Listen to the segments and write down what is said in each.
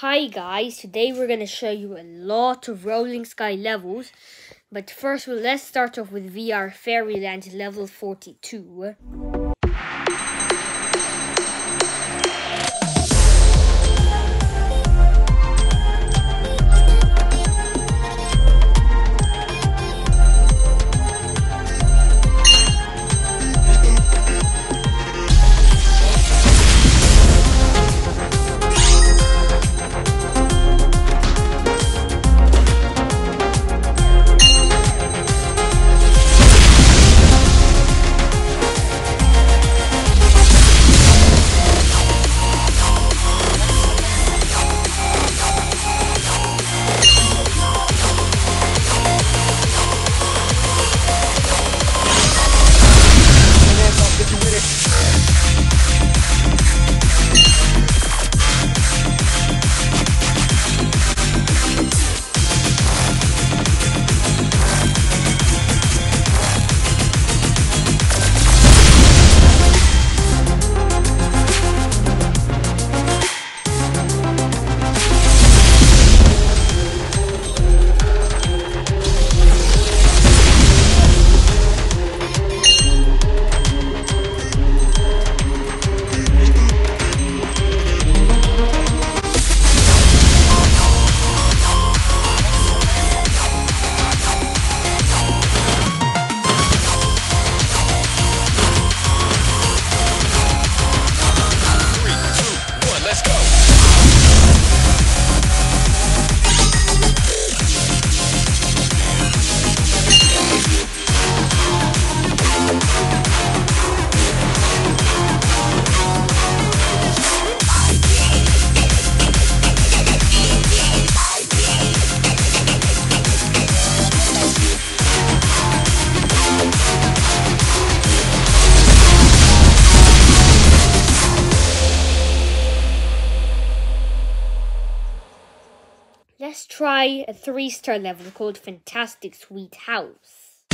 Hi guys, today we're going to show you a lot of Rolling Sky levels. But first, let's start off with VR Fairyland level 42. Let's a three star level called Fantastic Sweet House.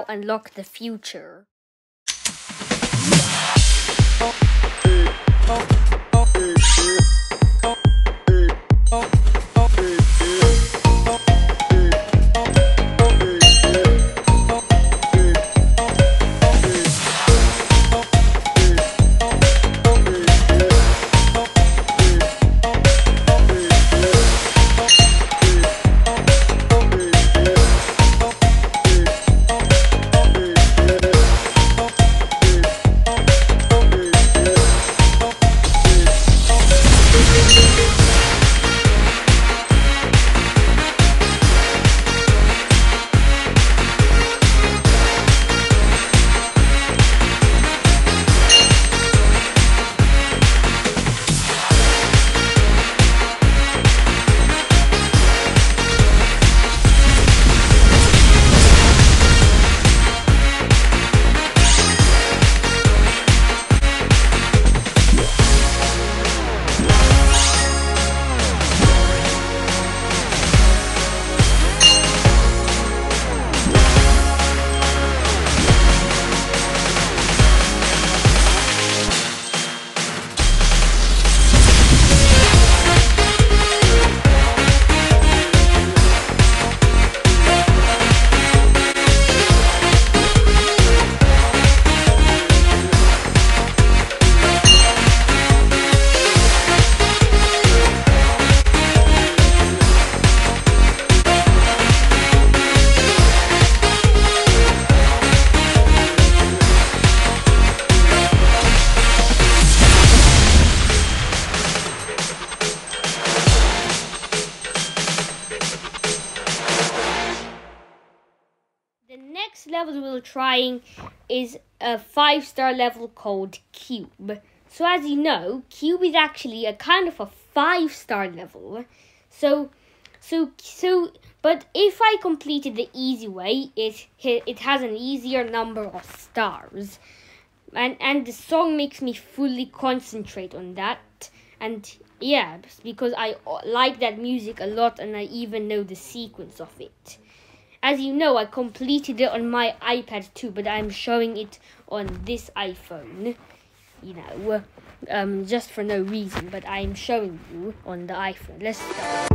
now unlock the future. Trying is a five star level called Cube. So as you know, Cube is actually a kind of a five star level. So so so but if I completed the easy way, it it has an easier number of stars. And and the song makes me fully concentrate on that. And yeah, because I like that music a lot and I even know the sequence of it. As you know, I completed it on my iPad too, but I'm showing it on this iPhone. You know, um, just for no reason, but I'm showing you on the iPhone. Let's start.